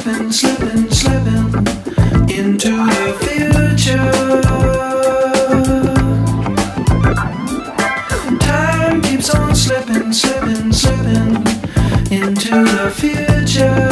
slipping, slipping, slipping into the future. Time keeps on slipping, slipping, slipping into the future.